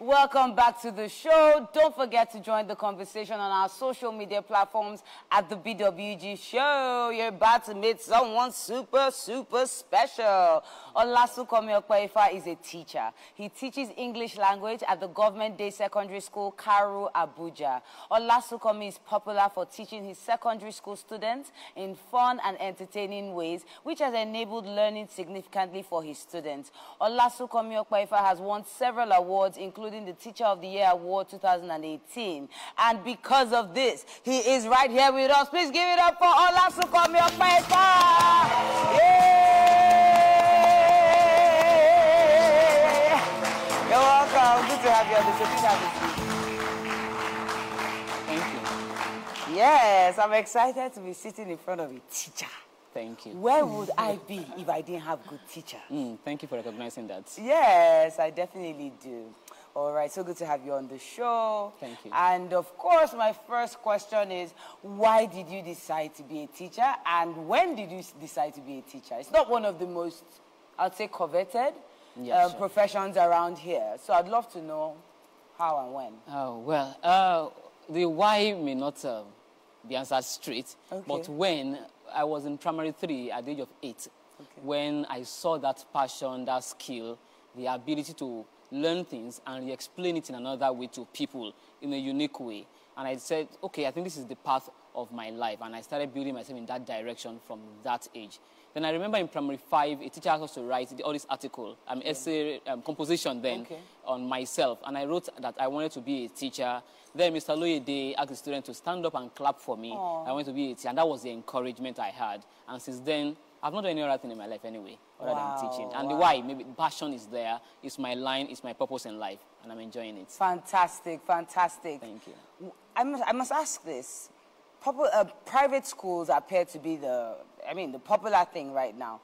Welcome back to the show. Don't forget to join the conversation on our social media platforms at the BWG Show. You're about to meet someone super, super special. Olasunkanmi Opeifa is a teacher. He teaches English language at the Government Day Secondary School, Karu, Abuja. Olasunkanmi is popular for teaching his secondary school students in fun and entertaining ways, which has enabled learning significantly for his students. Olasunkanmi Opeifa has won several awards, including the Teacher of the Year Award 2018. And because of this, he is right here with us. Please give it up for Olasunkanmi Opeifa! Yay! You're welcome. Good to have you on the show. Please have a seat. Thank you. Yes, I'm excited to be sitting in front of a teacher. Thank you. Where would I be if I didn't have good teachers? Mm, thank you for recognizing that. Yes, I definitely do. All right, so good to have you on the show. Thank you. And of course, my first question is why did you decide to be a teacher and when did you decide to be a teacher? It's not one of the most, I'd say, coveted uh, sure. professions around here. So I'd love to know how and when. Oh, well, uh, the why may not uh, be answered straight, Okay. but when I was in primary three at the age of eight, Okay. when I saw that passion, that skill, the ability to learn things and re-explain it in another way to people in a unique way. And I said, okay, I think this is the path of my life. And I started building myself in that direction from that age. Then I remember in primary five, a teacher asked us to write all this article, um, essay um, composition then Okay. on myself. And I wrote that I wanted to be a teacher. Then Mr. Loyede asked the student to stand up and clap for me. Aw. I wanted to be a teacher. And that was the encouragement I had. And since then, I've not done any other thing in my life anyway, other Wow, than teaching. And the why, maybe passion is there. It's my line, it's my purpose in life. And I'm enjoying it. Fantastic, fantastic. Thank you. I must, I must ask this. Uh, private schools appear to be the, I mean, the popular thing right now.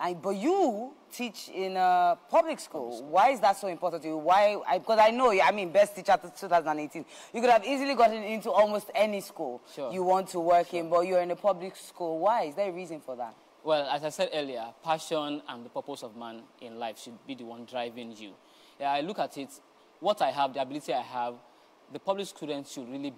And, but you teach in a public school. Why is that so important to you? Why? I, because I know, you- I mean, best teacher to 2018. You could have easily gotten into almost any school Sure. you want to work in, but you're in a public school. Why? Is there a reason for that? Well, as I said earlier, passion and the purpose of man in life should be the one driving you. Yeah, I look at it, what I have, the ability I have, the public students should really